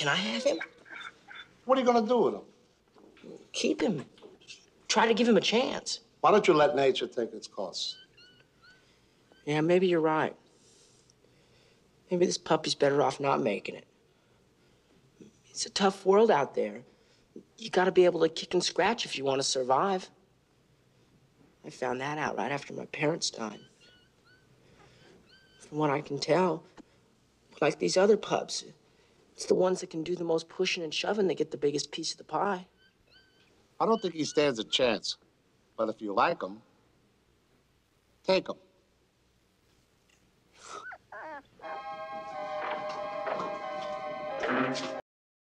Can I have him? What are you gonna do with him? Keep him. Try to give him a chance. Why don't you let nature take its course? Yeah, maybe you're right. Maybe this puppy's better off not making it. It's a tough world out there. You gotta be able to kick and scratch if you want to survive. I found that out right after my parents died. From what I can tell, like these other pups, it's the ones that can do the most pushing and shoving that get the biggest piece of the pie. I don't think he stands a chance. But if you like him, take him.